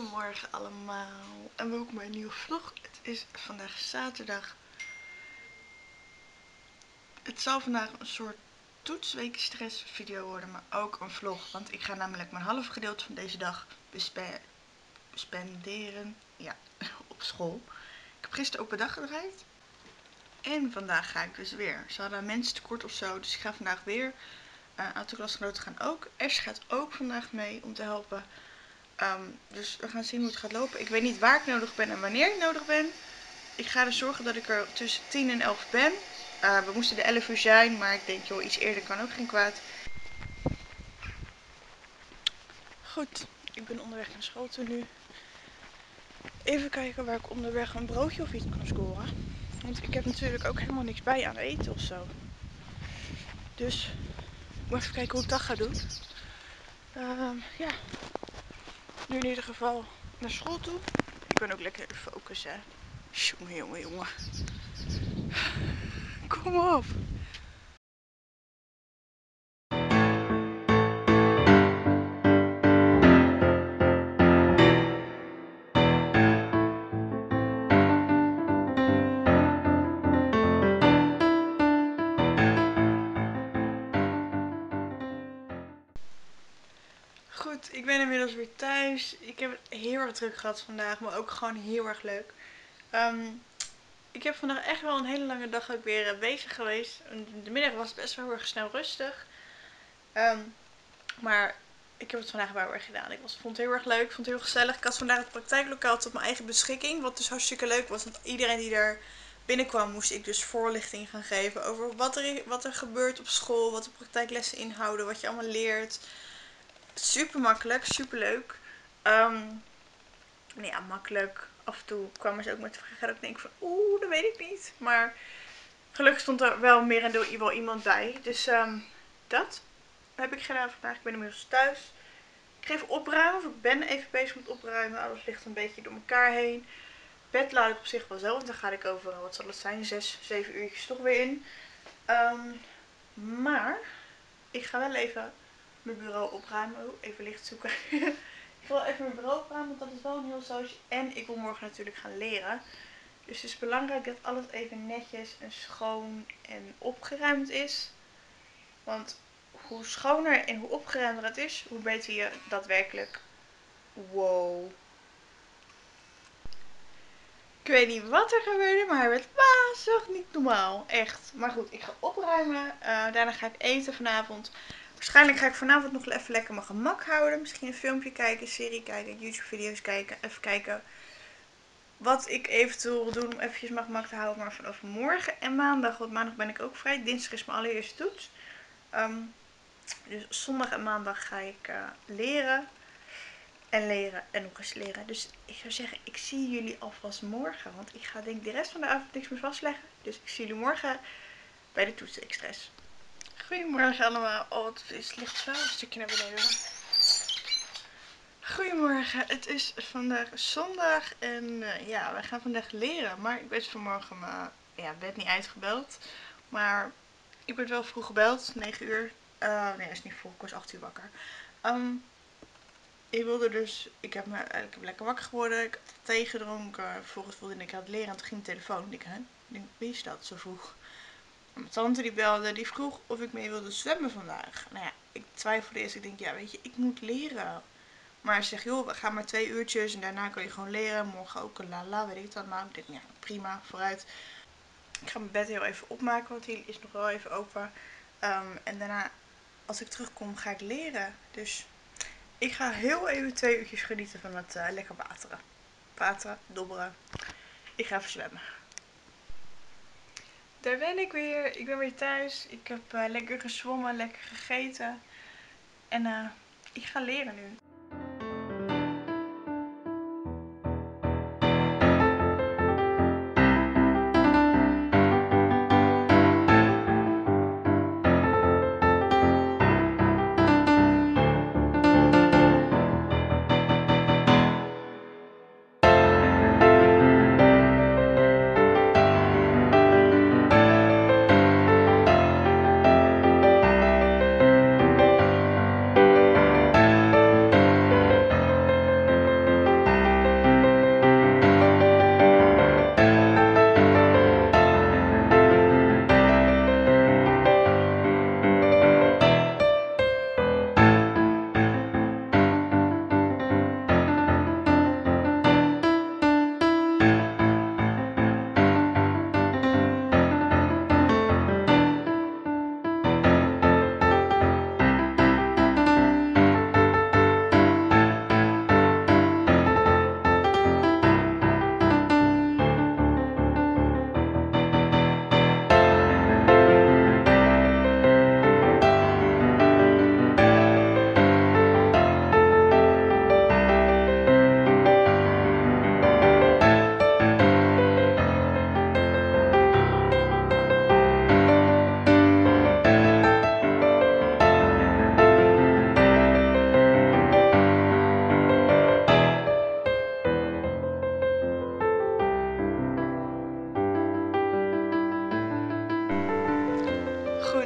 Goedemorgen allemaal en welkom bij een nieuwe vlog. Het is vandaag zaterdag. Het zal vandaag een soort toetsweekstress video worden, maar ook een vlog. Want ik ga namelijk mijn halve gedeelte van deze dag spenderen ja, op school. Ik heb gisteren ook dag gedraaid. En vandaag ga ik dus weer. Ze hadden mensen tekort of zo, dus ik ga vandaag weer. Uh, een aantal klasgenoten gaan ook. Ash gaat ook vandaag mee om te helpen. Ehm, dus we gaan zien hoe het gaat lopen. Ik weet niet waar ik nodig ben en wanneer ik nodig ben. Ik ga er zorgen dat ik er tussen 10 en 11 ben. Uh, we moesten de 11 uur zijn, maar ik denk joh, iets eerder kan ook geen kwaad. Goed, ik ben onderweg naar school toe nu. Even kijken waar ik onderweg een broodje of iets kan scoren. Want ik heb natuurlijk ook helemaal niks bij aan eten of zo. Dus ik moet even kijken hoe ik dat ga doen. Uh, ja, nu in ieder geval naar school toe. Ik ben ook lekker focus, hè. Jongen, jongen, jongen. Kom op. ik ben inmiddels weer thuis. Ik heb het heel erg druk gehad vandaag, maar ook gewoon heel erg leuk. Ehm, ik heb vandaag echt wel een hele lange dag ook weer eh, bezig geweest. De middag was best wel heel erg snel rustig. Ehm, maar ik heb het vandaag wel weer gedaan. Ik vond het heel erg leuk, vond het heel gezellig. Ik had vandaag het praktijklokaal tot mijn eigen beschikking. Wat dus hartstikke leuk was. Want iedereen die er binnenkwam moest ik dus voorlichting gaan geven over wat er, wat er gebeurt op school. Wat de praktijklessen inhouden, wat je allemaal leert. Super makkelijk, super leuk. Um, ja, makkelijk. Af en toe kwamen ze ook met vragen dat ik denk van oeh, dat weet ik niet. Maar gelukkig stond er wel meer en wel iemand bij. Dus um, dat heb ik gedaan vandaag. Ik ben inmiddels thuis. Ik ga even opruimen, of ik ben even bezig met opruimen. Alles ligt een beetje door elkaar heen. Bed laat ik op zich wel zelf, want dan ga ik over, wat zal het zijn, 6, 7 uurtjes toch weer in. Um, maar ik ga wel even mijn bureau opruimen. Even licht zoeken. ik wil even mijn bureau opruimen, want dat is wel een heel zootje. En ik wil morgen natuurlijk gaan leren. Dus het is belangrijk dat alles even netjes en schoon en opgeruimd is. Want hoe schoner en hoe opgeruimder het is, hoe beter je daadwerkelijk... Wow. Ik weet niet wat er gebeurde, maar hij werd wazig niet normaal. Echt. Maar goed, ik ga opruimen. Uh, daarna ga ik eten vanavond. Waarschijnlijk ga ik vanavond nog even lekker mijn gemak houden. Misschien een filmpje kijken, serie kijken, YouTube video's kijken. Even kijken wat ik eventueel wil doen om eventjes mijn gemak te houden. Maar vanaf morgen en maandag, want maandag ben ik ook vrij. Dinsdag is mijn allereerste toets. Ehm, dus zondag en maandag ga ik uh, leren. En leren en nog eens leren. Dus ik zou zeggen, ik zie jullie alvast morgen. Want ik ga denk ik de rest van de avond niks meer vastleggen. Dus ik zie jullie morgen bij de toetsen express. Goedemorgen allemaal. Oh, het is, ligt wel een stukje naar beneden. Goedemorgen, het is vandaag zondag en uh, ja, wij gaan vandaag leren. Maar ik werd vanmorgen mijn ja, bed niet uitgebeld. Maar ik werd wel vroeg gebeld, 9 uur. Uh, nee, is niet vroeg, ik was 8 uur wakker. Um, ik wilde dus, ik heb me eigenlijk lekker wakker geworden. Ik had thee gedronken. Vervolgens voelde ik, ik had leren en toen ging de telefoon. Ik denk, wie is dat zo vroeg? Mijn tante die belde, die vroeg of ik mee wilde zwemmen vandaag. Nou ja, ik twijfelde eerst. Ik denk, ja weet je, ik moet leren. Maar ze zegt, joh, we gaan maar twee uurtjes en daarna kan je gewoon leren. Morgen ook, la la, weet ik het allemaal. Ik denk, ja, prima, vooruit. Ik ga mijn bed heel even opmaken, want die is nog wel even open. Um, en daarna, als ik terugkom, ga ik leren. Dus ik ga heel even twee uurtjes genieten van het uh, lekker wateren. Wateren, dobberen. Ik ga even zwemmen. Daar ben ik weer. Ik ben weer thuis. Ik heb uh, lekker gezwommen, lekker gegeten. En uh, ik ga leren nu.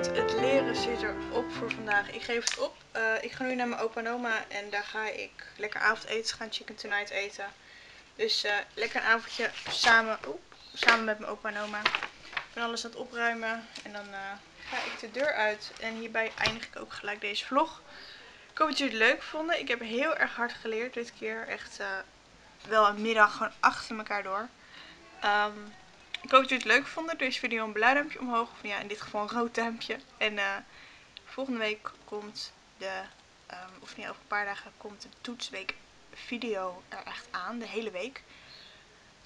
Het leren zit erop voor vandaag. Ik geef het op. Uh, ik ga nu naar mijn opa en oma en daar ga ik lekker avondeten. Gaan chicken tonight eten. Dus uh, lekker een avondje samen, oh, samen met mijn opa en oma. Ik ben alles aan het opruimen en dan uh, ga ik de deur uit. En hierbij eindig ik ook gelijk deze vlog. Ik hoop dat jullie het leuk vonden. Ik heb heel erg hard geleerd dit keer. Echt wel een middag gewoon achter elkaar door. Um, ik hoop dat jullie het leuk vonden. Deze video een blauw duimpje omhoog. Of ja, in dit geval een rood duimpje. En uh, volgende week komt de, um, of niet over een paar dagen, komt de toetsweek video er echt aan. De hele week.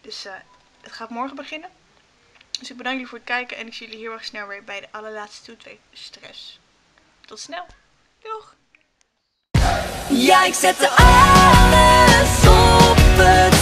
Dus uh, het gaat morgen beginnen. Dus ik bedank jullie voor het kijken. En ik zie jullie heel erg snel weer bij de allerlaatste toetsweek stress. Tot snel. Doeg! Ja, ik zette alles op